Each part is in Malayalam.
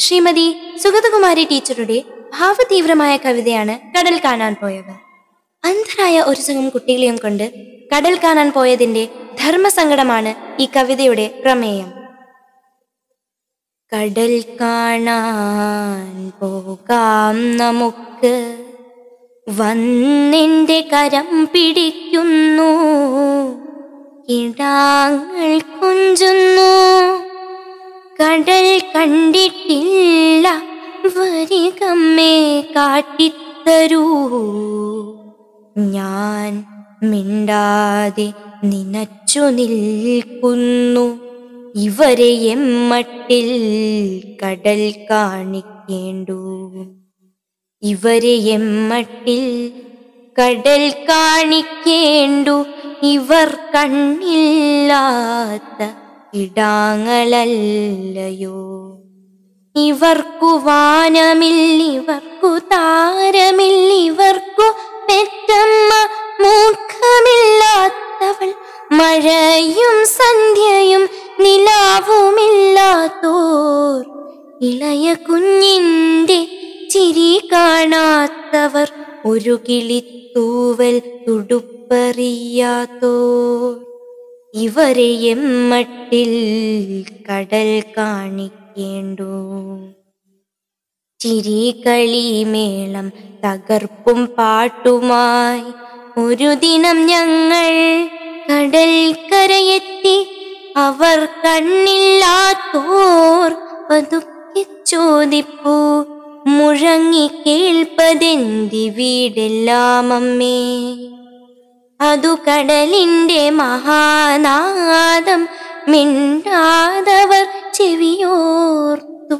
ശ്രീമതി സുഗതകുമാരി ടീച്ചറുടെ ഭാവതീവ്രമായ കവിതയാണ് കടൽ കാണാൻ പോയവർ അന്ധരായ ഒരു സംഘം കുട്ടികളെയും കൊണ്ട് കടൽ കാണാൻ പോയതിന്റെ ധർമ്മസങ്കടമാണ് ഈ കവിതയുടെ പ്രമേയം. കടൽ കാണാൻ പോകാം നമുക്ക്. വന്നിന്റെ കരം പിടിക്കുന്നു. കിടാങ്ങൾ കൊഞ്ചുന്നു. കടൽ കണ്ടിട്ടില്ല വരികമ്മേ കാട്ടിത്തരൂ. ഞാൻ മിണ്ടാതെ നിനച്ചു നിൽക്കുന്നു ഇവരെ എമ്മട്ടിൽ കടൽ കാണിക്കേണ്ടു. ഇവരെ എമ്മട്ടിൽ കടൽ കാണിക്കേണ്ടു ഇവർ കണ്ണില്ലാത്ത ഇടാങ്ങളല്ലയോ? ഇവർക്കു വാനമില്ലിവർക്കു താരമില്ലിവർക്കു പെറ്റമ്മ മൂർഖമില്ലാത്തവൾ. മഴയും സന്ധ്യയും നിലാവുമില്ലാത്തോർ. ഇളയ കുഞ്ഞിന്റെ ചിരി കാണാത്തവർ ഒരു കിളിത്തൂവൽ തുടുപ്പറിയാത്തോർ. ഇവരെ എമ്മട്ടിൽ കടൽ കാണിക്കേണ്ടു. ചിരി കളിമേളം തകർപ്പും പാട്ടുമായി ഒരു ദിനം ഞങ്ങൾ കടൽ കരയെത്തി അവർ കണ്ണില്ലാത്തോർ പതുക്കെ ചോദിപ്പു മുഴങ്ങി കേൾപ്പതെന്തി വീടെല്ലാം അമ്മേ അതു കടലിന്റെ മഹാനാദം മിണ്ടാതവർ ചെവിയോർത്തു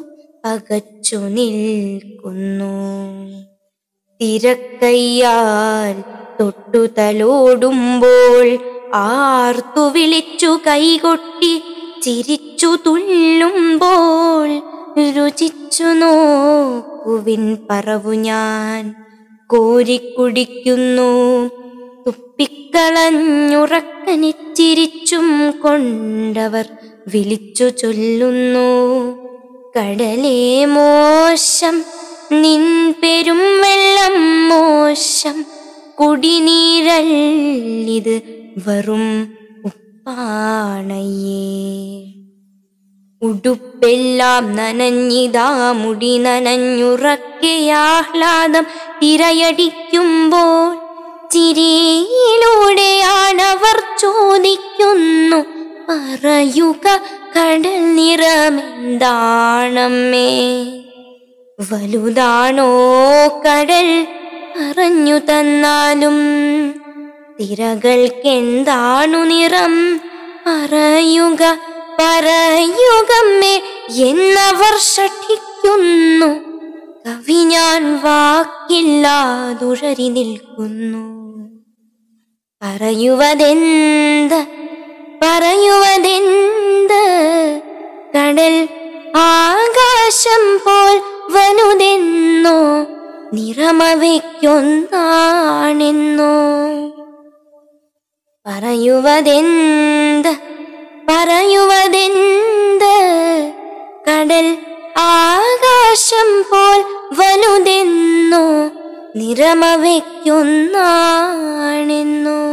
പകച്ചു നിൽക്കുന്നു. തിരക്കയ്യാൽ തൊട്ടു തലോടുമ്പോൾ ആർത്തു വിളിച്ചു കൈകൊട്ടി ചിരിച്ചു തുള്ളുമ്പോൾ രുചിച്ചു നോക്കുവിൻ പറവു ഞാൻ. കോരിക്കുടിക്കുന്നു തുപ്പിക്കളഞ്ഞുറക്കനിച്ചിരിച്ചും കൊണ്ടവർ വിളിച്ചു ചൊല്ലുന്നു. കടലേ മോശം നിൻ പെരും വെള്ളം മോശം കുടിനീരല്ലിത് വെറും ഉപ്പാണയേ. ഉടുപ്പെല്ലാം നനഞ്ഞിതാ മുടി നനഞ്ഞുറക്കെ ആഹ്ലാദം തിരയടിക്കുമ്പോൾ ചിരിയിലൂടെയാണവർ ചോദിക്കുന്നു പറയുക കടൽ നിറമെന്താണമ്മേ വലുതാണോ കടൽ? പറഞ്ഞു തന്നാലും. തിരകൾക്കെന്താണു നിറം? പറയുക പറയുകമ്മേ എന്നവർ ഷഠിക്കുന്നു കവി ഞാൻ വാക്കില്ലാതുഴറി നിൽക്കുന്നു. പറയുവതെന്ത്? പറയുവതെന്ത്? കടൽ ആകാശം പോൽ വലുതെന്നോ? നിറമവയ്ക്കൊന്നാണെന്നോ? പറയുവതെന്ത്? പറയുവതെന്ത്? കടൽ ആകാശം പോൽ വലുതെന്നോ? നിറമവയ്ക്കൊന്നാണെന്നോ?